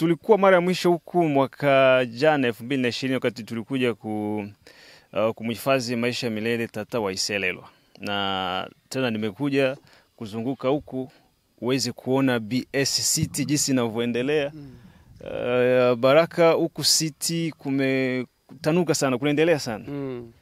tulikuwa mara ya mwisho huku mwaka jana elfu mbili na ishirini wakati tulikuja ku, uh, kumhifadhi maisha ya milele Tata Waiselelwa, na tena nimekuja kuzunguka huku uweze kuona BS City jinsi inavyoendelea. Uh, Baraka, huku City kumetanuka sana, kunaendelea sana, Mm.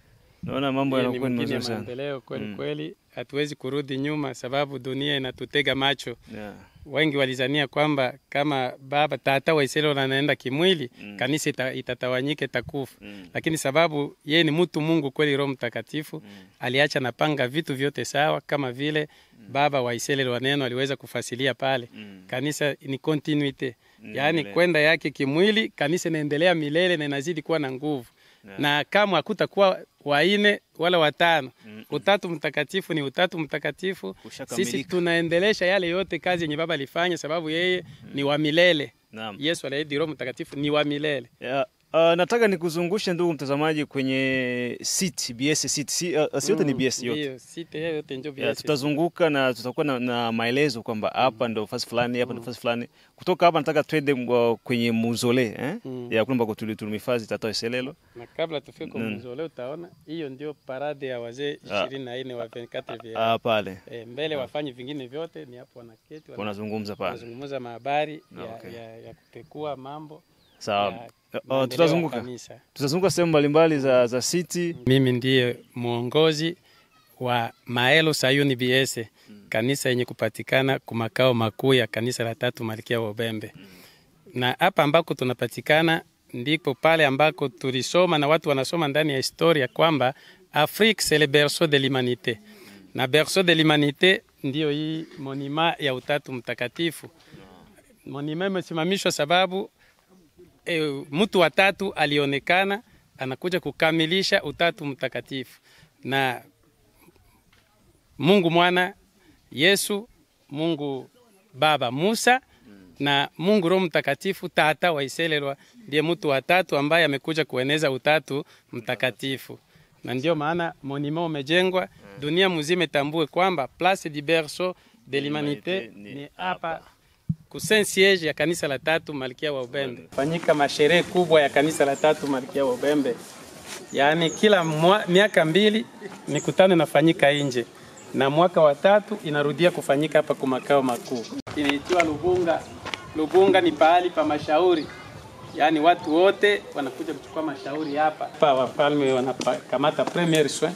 naona mambo yanakuwa ni mazuri sana. maendeleo kweli Mm. kweli, hatuwezi kurudi nyuma sababu dunia inatutega macho. Yeah. Wengi walizania kwamba kama baba tata wa Israeli anaenda kimwili Mm. kanisa ita, itatawanyika itakufa, Mm. lakini sababu yeye ni mtu Mungu kweli, Roho Mtakatifu Mm. aliacha napanga vitu vyote sawa, kama vile mm. baba wa Israeli wa neno aliweza kufasilia pale. Mm. Kanisa ni continuity, Mm, yaani mm. kwenda yake kimwili, kanisa inaendelea milele na inazidi kuwa na nguvu Yeah. na kama hakutakuwa waine wala watano Mm. utatu mtakatifu ni utatu mtakatifu. Sisi tunaendelesha yale yote kazi yenye baba alifanya, sababu yeye ni wa milele. Naam. Yesu aliahidi Roho Mtakatifu ni wa milele. Ya, uh, nataka nikuzungushe ndugu mtazamaji kwenye sit BS sit si, uh, si yote ni BS yote. Ndiyo, sit hiyo yote ndio BS. Yeah, tutazunguka na tutakuwa na, na maelezo kwamba hapa mm. ndo fasi fulani hapa ndo fasi fulani. Kutoka hapa nataka twende uh, kwenye muzole eh? Mm. ya kulumba ambako tuli- tulimhifadhi Tata Selelo. Na kabla tufike kwa Mm. muzole utaona hiyo ndio parade ya wazee Ah. 24 wa 24 vya. Ah, pale E, mbele wafanye vingine vyote ni hapo wanaketi wana- wanazungumza pale. wanazungumza mahabari ya, Okay. ya, ya kupekua mambo Sawa. Ya Uh, tutazunguka. Tutazunguka sehemu mbalimbali za za city. Mimi ndiye mwongozi wa Maelo Sayuni BS, kanisa yenye kupatikana ku makao makuu ya kanisa la tatu Malkia wa Ubembe. Na hapa ambako tunapatikana ndipo pale ambako tulisoma na watu wanasoma ndani ya historia kwamba Afrique c'est le berceau de l'humanité. Na berceau de l'humanité ndiyo hii monima ya utatu mtakatifu. Monima imesimamishwa sababu e, mtu wa tatu alionekana anakuja kukamilisha utatu mtakatifu. Na Mungu mwana Yesu, Mungu Baba Musa na Mungu Roho Mtakatifu tata waiselelwa, ndiye mtu wa tatu ambaye amekuja kueneza utatu mtakatifu, na ndio maana monima umejengwa dunia mzima itambue kwamba Place du Berceau de l'Humanité ni hapa ku Saint Siege ya kanisa la tatu Malkia wa Ubembe. Fanyika masherehe kubwa ya kanisa la tatu Malkia wa Ubembe, yaani kila mwa, miaka mbili mikutano inafanyika nje na mwaka wa tatu inarudia kufanyika hapa kwa makao makuu. Inaitwa Lubunga. Lubunga ni pahali pa mashauri, yaani watu wote wanakuja kuchukua mashauri hapa. Hapa wafalme wanakamata premier soin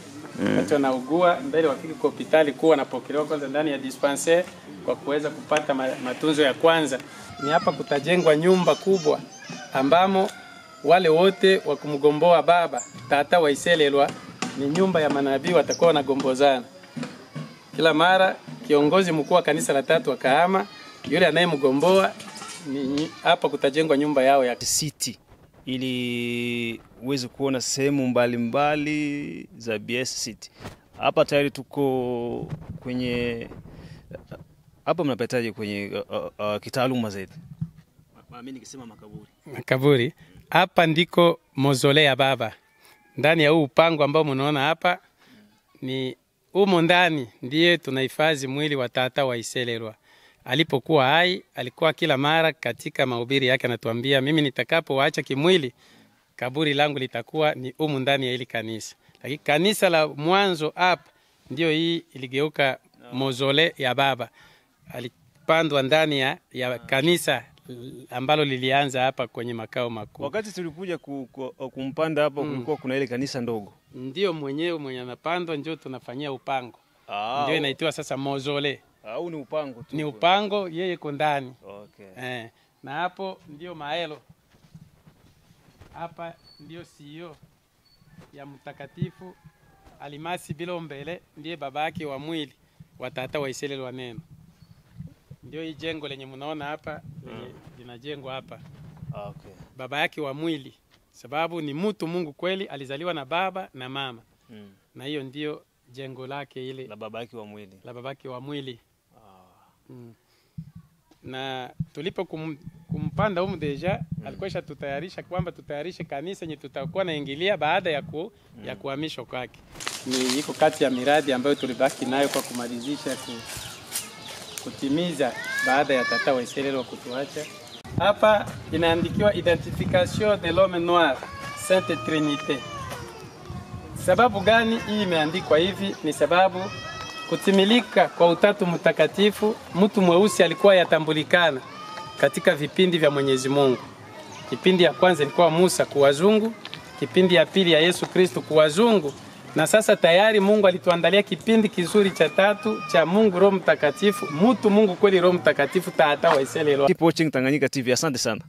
wakati wanaugua, mbele wafike kwa hospitali kuwa wanapokelewa kwanza ndani ya dispensaire kwa kuweza kupata matunzo ya kwanza. Ni hapa kutajengwa nyumba kubwa ambamo wale wote wa kumgomboa baba tata waiselelwa ni nyumba ya manabii watakuwa wanagombozana kila mara. Kiongozi mkuu wa kanisa la tatu wa Kahama, yule anayemgomboa ni hapa kutajengwa nyumba yao ya city ili uweze kuona sehemu mbalimbali za BS City. Hapa tayari tuko kwenye hapa mnapataje kwenye uh, uh, uh, kitaaluma zaidi? Mimi nikisema makaburi. makaburi. Hapa ndiko mozole ya baba, ndani ya huu upango ambao mnaona hapa ni umo ndani ndiye tunahifadhi mwili wa tata wa Iselelwa. Alipokuwa hai, alikuwa kila mara katika mahubiri yake anatuambia, mimi nitakapoacha kimwili, kaburi langu litakuwa ni umu ndani ya hili kanisa. Lakini kanisa la mwanzo hapa ndio hii iligeuka mozole ya baba, alipandwa ndani ya, ya kanisa ambalo lilianza hapa kwenye makao makuu. Wakati tulikuja ku, ku, kumpanda hapa kulikuwa kuna ile kanisa ndogo. Ndio mwenyewe mwenye anapandwa ndio tunafanyia upango, Ah, ndio inaitiwa sasa mozole. Au ni upango tu. Ni upango, yeye iko ndani Okay. eh. Na hapo ndio maelo, hapa ndio CEO ya mtakatifu Alimasi Bilombele, ndiye baba yake wa mwili wa tata wa Iselelo wa neno. Ndio hii jengo lenye mnaona hapa lenye linajengwa hapa, Okay. baba yake wa mwili, sababu ni mtu Mungu kweli, alizaliwa na baba na mama, Mm. na hiyo ndio jengo lake ile La babake wa mwili. la babake wa mwili Ah. Mm. na tulipo kum, kumpanda humu deja mm. alikuwa tutayarisha kwamba tutayarishe kanisa yenye tutakuwa naingilia baada ya, ku, mm. ya kuhamishwa kwake. Ni iko kati ya miradi ambayo tulibaki nayo kwa kumalizisha ku, kutimiza baada ya tata Waiselelo kutuacha. hapa inaandikiwa identification de l'homme noir Sainte Trinite. Sababu gani hii imeandikwa hivi? Ni sababu kutimilika kwa utatu mtakatifu, mtu mweusi alikuwa yatambulikana katika vipindi vya Mwenyezi Mungu. Kipindi ya kwanza ilikuwa Musa kuwazungu, wazungu, kipindi ya pili ya Yesu Kristo kwa wazungu, na sasa tayari Mungu alituandalia kipindi kizuri cha tatu cha Mungu Roho Mtakatifu, mtu Mungu kweli Roho Mtakatifu taata waiselelo. Keep watching Tanganyika TV. Asante sana.